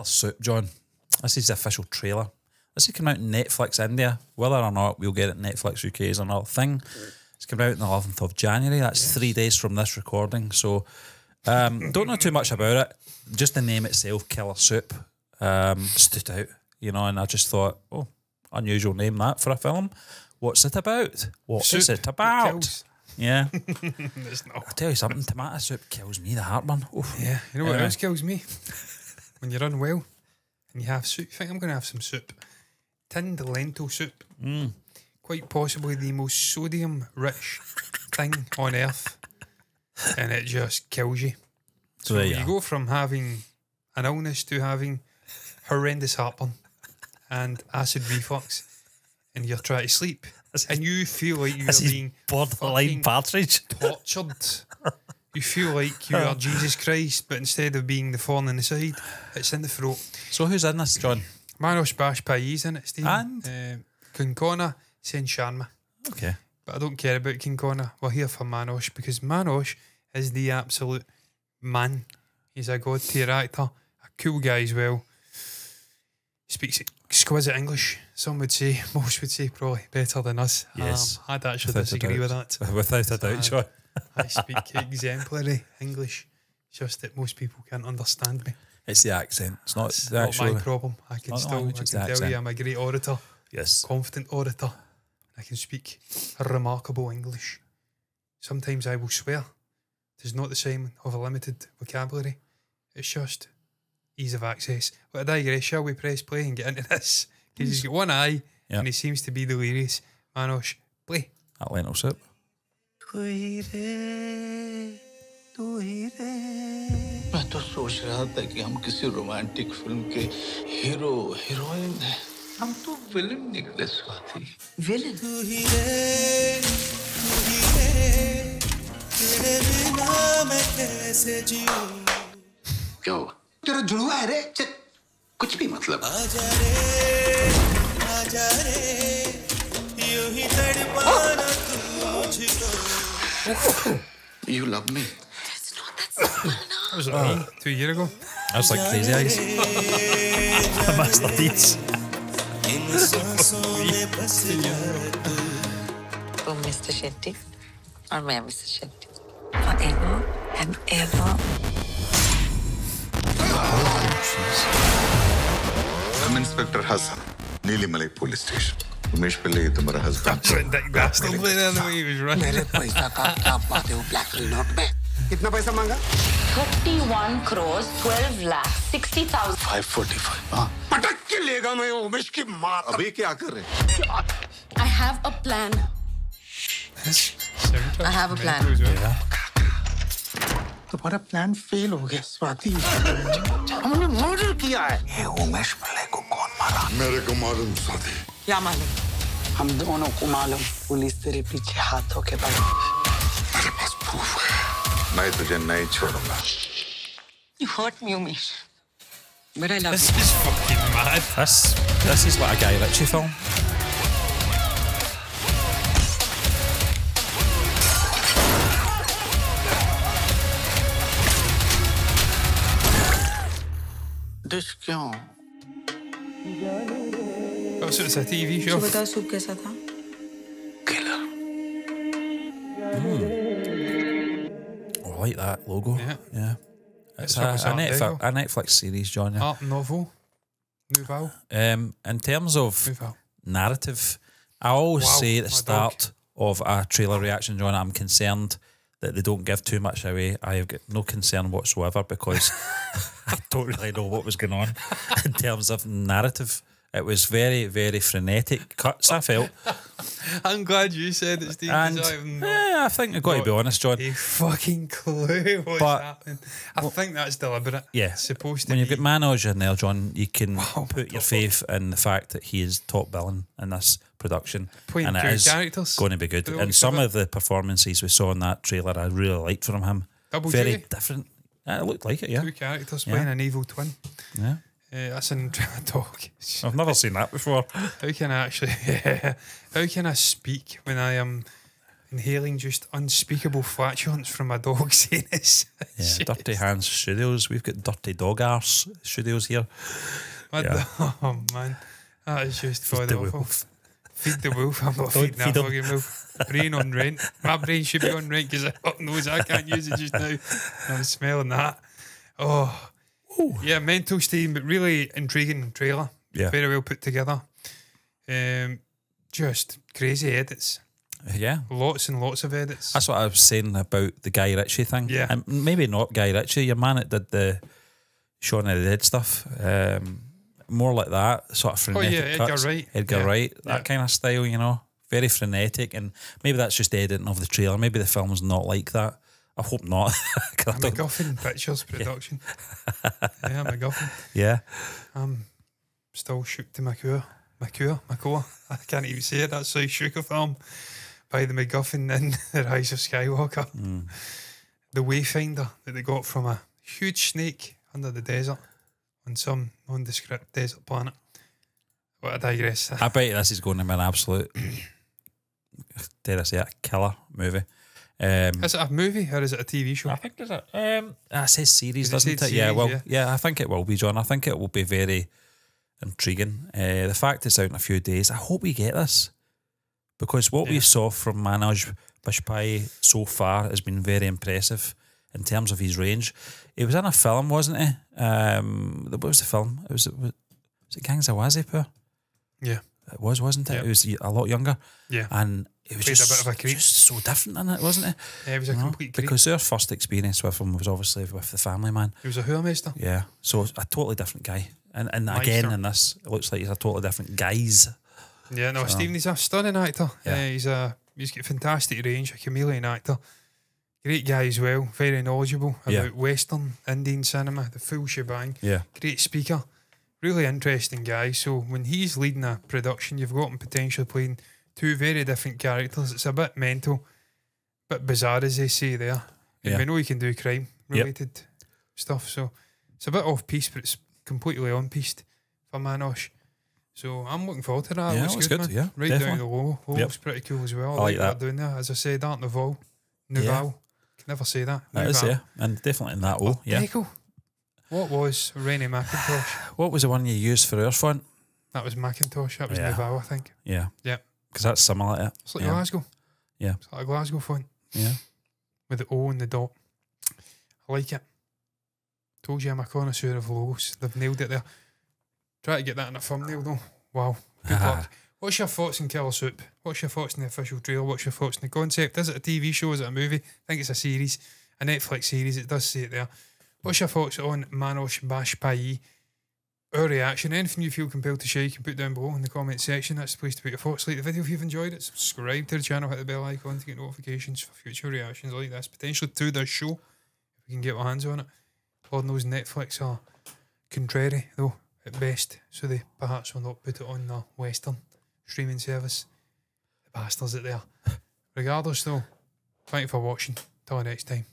Killer Soup, John. This is the official trailer. This is coming out on Netflix India. Whether or not we'll get it in Netflix UK is another thing. It's coming out on the 11th of January. That's three days from this recording. So, um, don't know too much about it. Just the name itself, Killer Soup, um, stood out, you know, and I just thought, oh, unusual name that for a film. What's it about? What is Soup it about? Yeah. I'll tell you something, tomato soup kills me, the heartburn. Oof. Yeah, you know what Anyway. else kills me? When you're unwell and you have soup. You think I'm going to have some soup? Tinned lentil soup. Mm. Quite possibly the most sodium rich thing on earth. And it just kills you. So there you you go from having an illness to having horrendous heartburn and acid reflux, and you're trying to sleep, and you feel like you're being borderline partridge. tortured. You feel like you are Jesus Christ, but instead of being the thorn in the side, it's in the throat. So who's in this, John? Manos Bajpayee's in it, Steve. And? uh, Konkona Sen Sharma. Okay. But I don't care about King Connor. We're here for Manosh because Manosh is the absolute man. He's a god tier actor, a cool guy as well. Speaks exquisite English. Some would say, most would say, probably better than us. Yes. um, I'd actually Without disagree with that. Without a doubt, Uh, John. I speak exemplary English. Just that most people can't understand me. It's the accent. It's not It's the not actual. my problem. I can still, I can tell accent. you, I'm a great orator, Yes. confident orator. I can speak remarkable English. Sometimes I will swear. It is not the same of a limited vocabulary. It's just ease of access. But I digress. Shall we press play and get into this? Because he's got one eye Yeah. and he seems to be delirious. Manosh, play. That रे तू ही रे। मैं तो सोच रहा था कि हम किसी रोमांटिक फ़िल्म के हीरो हीरोइन हैं। हम तो विलन निकले स्वाति। विलन? तू ही रे तू ही रे तेरे बिना मैं कैसे जीऊं? क्या हुआ तेरा जुड़वा है रे चल कुछ भी मतलब। आजा रे आजा रे यूँ ही तड़पाना। you love me. That's not that simple enough. Was uh, ah. me two years ago. That's like crazy eyes. the masterpiece. Oh, Mr. Shetty, or my Mr. Shetty. Forever and ever. I'm Inspector Hassan, Neelimalai Police Station. Umesh पिल्ले ये तुम्हारा running. मेरे पैसा का क्या बात है वो black note में कितना पैसा मांगा 31 crores 12 lakhs 60,000 545 हाँ पटक के लेगा मैं उमेश की माँ अभी क्या कर रहे हैं? I have a plan. I have a plan. तुम्हारा प्लान फेल हो गया स्वाति हमने मर्डर किया है ये उमेश पिल्ले को कौन मारा मेरे को मालूम साथी क्या मालूम हम दोनों को मालूम पुलिस तेरे पीछे हाथों के बल मेरे पास proof है मैं तुझे नहीं छोड़ूँगा You hurt me Umesh But I love This you is fucking mad. This, this is like a Guy Ritchie film. Dish क्यों Oh, so it's a TV show. बता सूप कैसा था killer Oh, I like that logo. Yeah. Yeah. It's It's a, what's a, Art Netflix, Deco. a Netflix series, John. yeah. Art novel. Nouveau. Um, in terms of Nouveau. narrative, I always Wow, say at the my start of a trailer reaction, John, I'm concerned that they don't give too much away. I have got no concern whatsoever because I don't really know what was going on in terms of narrative. It was very, very frenetic cuts, I felt. I'm glad you said it, Steve. And I yeah, I think I've got to be honest, John. a fucking clue what's But- happening. I think that's deliberate. Yeah. It's supposed to When be. you've got Manoj in there, John, you can Wow. put your faith in the fact that he is top billing in this production. And it is characters going to be good. And some of the performances we saw in that trailer, I really liked from him. Double Very different. Uh, It looked like it, yeah. Two characters Yeah. playing an evil twin. yeah. Uh, that's an trailer talk. I've never seen that before. How can I actually? how can I speak when I am inhaling just unspeakable flatulence from a dog's anus? Yeah, Dirty Hands Studios. We've got Dirty Dog Arse Studios here. Yeah. oh man, that is just god the awful. wolf. Feed the wolf. I'm not Don't feeding that feed 'em. fucking wolf. Brain on rent. My brain should be on rent because I fucking knows I can't use it just now. I'm smelling that. Oh, yeah, mental steam, but really intriguing trailer. Yeah. very well put together. Um, just crazy edits. Yeah. Lots and lots of edits. That's what I was saying about the Guy Ritchie thing. Yeah. And maybe not Guy Ritchie, your man that did the Shaun of the Dead stuff. Um, more like that, sort of frenetic. Oh, yeah, Edgar cuts. Wright. Edgar Yeah. Wright, that Yeah. kind of style, you know. Very frenetic. And maybe that's just the editing of the trailer. Maybe the film's not like that. I hope not. 'Cause I A don't- MacGuffin Pictures production. yeah, MacGuffin. yeah. I'm still shook to my core. My core, my core. I can't even say it. That's so shook of film by the MacGuffin in The Rise of Skywalker. Mm. The Wayfinder that they got from a huge snake under the desert on some nondescript desert planet. But I digress. I bet this is going to be an absolute, dare I say it, killer movie. Um, Is it a movie or is it a TV show? I think there's a. Um, I say series, Does it doesn't say it? yeah, well, yeah? yeah. I think it will be, John. I think it will be very intriguing. Uh, the fact it's out in a few days, I hope we get this because what we saw from Manoj Bajpayee so far has been very impressive in terms of his range. He was in a film, wasn't he? Um, what was the film? It was, was it Gangs of Wasseypur? Yeah. It was, wasn't it? Yeah. It was a lot younger. Yeah. And it was Played a bit of a creep. just so different in it, wasn't it? Yeah, it was a You complete because their first experience with him was obviously with the family man. He was a Hurmeister. Yeah, so a totally different guy, and and Meister. again in this, it looks like he's a totally different guys. Yeah, no, Stephen, he's a stunning actor. Yeah. Yeah. he's a he's got fantastic range, a chameleon actor. Great guy as well, very knowledgeable about Yeah. Western, Indian cinema, the full shebang. Yeah, Great speaker, really interesting guy. So when he's leading a production, you've got him potentially playing two very different characters. It's a bit mental, bit bizarre as they say there. And Yeah. we know he can do crime related stuff, so it's a bit off piste, but it's completely on piste for Manosh. So I'm looking forward to that. Yeah, looks looks good, good, yeah, right down definitely. to the logo. Logo's pretty cool as well. I, like that. that doing there. As I said, Art Nouveau. Nouveau. Can never say that. that is yeah, and definitely in that. Oh, yeah. Michael, what was Rennie Mackintosh? What was the one you used for our font? That was Macintosh. That was Yeah. I think. Yeah, Yeah. because that's similar. To it. It's like yeah. Glasgow. Yeah. It's like a Glasgow font yeah, with the O and the dot. I like it. Told you I'm a connoisseur of logos. They've nailed it there. Try to get that in a thumbnail though. Wow. Good luck. What's your thoughts on Killer Soup? What's your thoughts on the official trailer? What's your thoughts on the concept? Is it a TV show? Is it a movie? I think it's a series, a Netflix series. It does say it there. What's your thoughts on Manosh Bajpayee? Our reaction, anything you feel compelled to share, you can put down below in the comment section. That's the place to put your thoughts. Like the video if you've enjoyed it. Subscribe to the channel, hit the bell icon to get notifications for future reactions like this. Potentially to the show, if we can get our hands on it. Lord knows Netflix are contrary, though, at best, so they perhaps will not put it on the Western streaming service. The bastards that they are. Regardless, though, thank you for watching. Till next time.